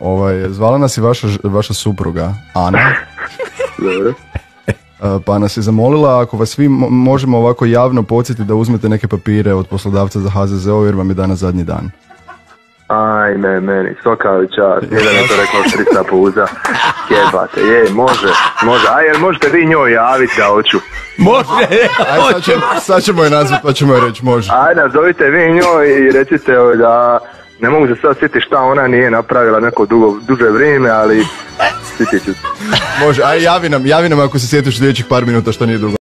Ovaj, zvala nas je vaša, vaša supruga, Ana, Dobro. e, pa nas je zamolila ako vas svi mo- možemo ovako javno podsjetiti da uzmete neke papire od poslodavca za HZZO jer vam je danas zadnji dan. Ajme, meni, svaka čast. Jedan je to rekao Štrica puza. Jebate, je, može, može. Aj, jel možete vi njoj javiti da hoću? Može, Aj, sad, ćemo, sad ćemo je nazvati pa ćemo je reći, može. Aj, nazovite vi njoj i recite joj da ne mogu se sad sjetiti šta ona nije napravila neko dugo, duže vrijeme, ali sjetit ću se. Može, aj javi nam, javi nam ako se sjetiš sljedećih par minuta što nije dugo.